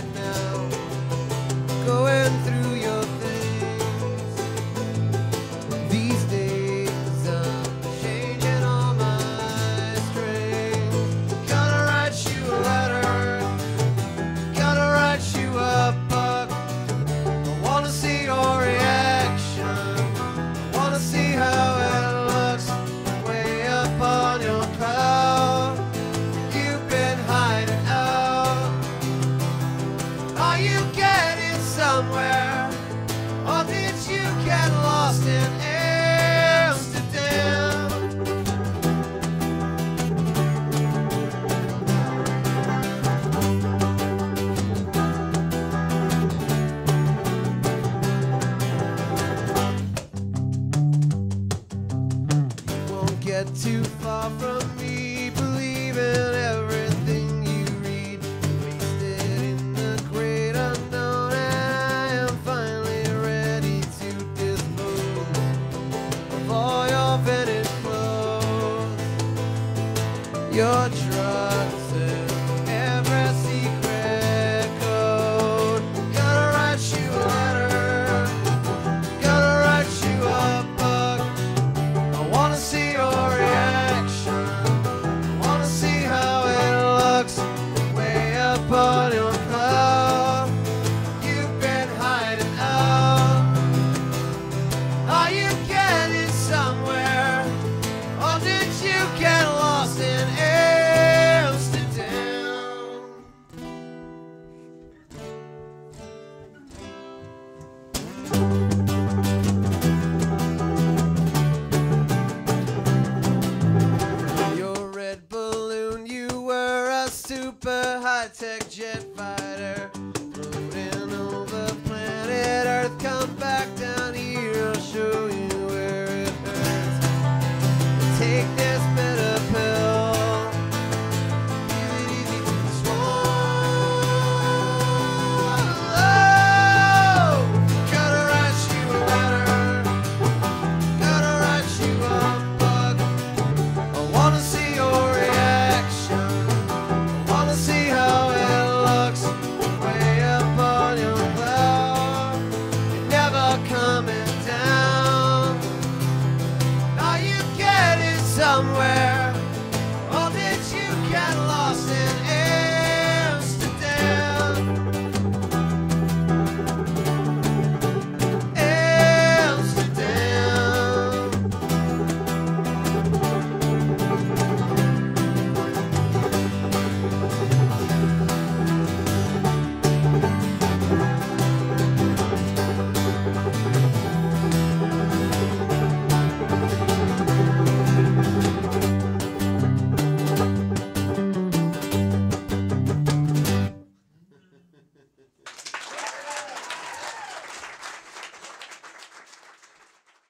right uh, now. get too far from me, believing everything you read. Wasted in the great unknown, and I am finally ready to dispose of all your vintage clothes. Your trust. super high-tech jet fighter floating over planet Earth. Come back down. somewhere.